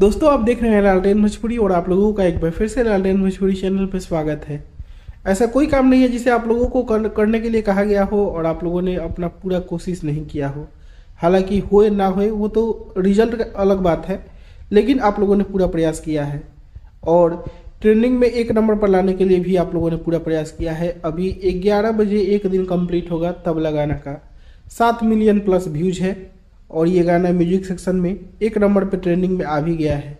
दोस्तों आप देख रहे हैं लालटेन भोजपुरी और आप लोगों का एक बार फिर से लालटेन भोजपुरी चैनल पर स्वागत है। ऐसा कोई काम नहीं है जिसे आप लोगों को कर, करने के लिए कहा गया हो और आप लोगों ने अपना पूरा कोशिश नहीं किया हो। हालाँकि होए ना होए वो तो रिज़ल्ट अलग बात है लेकिन आप लोगों ने पूरा प्रयास किया है। और ट्रेनिंग में एक नंबर पर लाने के लिए भी आप लोगों ने पूरा प्रयास किया है। अभी ग्यारह बजे एक दिन कंप्लीट होगा तब लगाना का। सात मिलियन प्लस व्यूज़ है। और ये गाना म्यूज़िक सेक्शन में एक नंबर पर ट्रेंडिंग में आ भी गया है।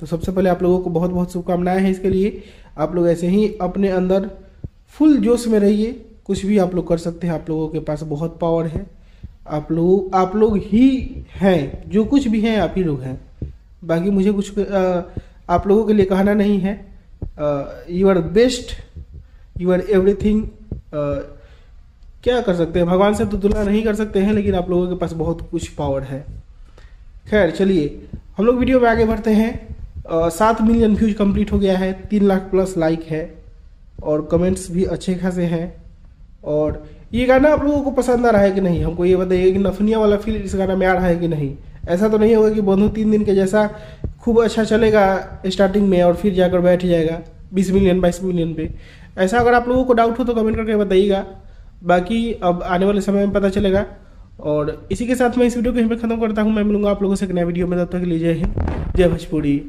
तो सबसे पहले आप लोगों को बहुत बहुत शुभकामनाएँ हैं इसके लिए। आप लोग ऐसे ही अपने अंदर फुल जोश में रहिए। कुछ भी आप लोग कर सकते हैं। आप लोगों के पास बहुत पावर है। आप लोग आप लोग ही हैं। जो कुछ भी हैं आप ही लोग हैं। बाकी मुझे कुछ आ, आप लोगों के लिए कहना नहीं है। You are best you are everything क्या कर सकते हैं? भगवान से तो तुलना नहीं कर सकते हैं, लेकिन आप लोगों के पास बहुत कुछ पावर है। खैर, चलिए, हम लोग वीडियो में आगे बढ़ते हैं। सात मिलियन व्यूज़ कंप्लीट हो गया है, तीन लाख प्लस लाइक है, और कमेंट्स भी अच्छे खासे हैं। और ये गाना आप लोगों को पसंद आ रहा है कि नहीं? हमको ये बताइए कि नफनिया वाला फील इस गाना में आ रहा है कि नहीं? ऐसा तो नहीं होगा कि बंधु तीन दिन के जैसा खूब अच्छा चलेगा स्टार्टिंग में और फिर जाकर बैठ जाएगा, बीस मिलियन बाईस मिलियन पे। ऐसा अगर आप लोगों को डाउट हो तो कमेंट करके बताइएगा। बाकी अब आने वाले समय में पता चलेगा। और इसी के साथ मैं इस वीडियो को यहीं पर खत्म करता हूँ। मैं मिलूँगा आप लोगों से एक नया वीडियो में। तब तक लीजिए जय भोजपुरी।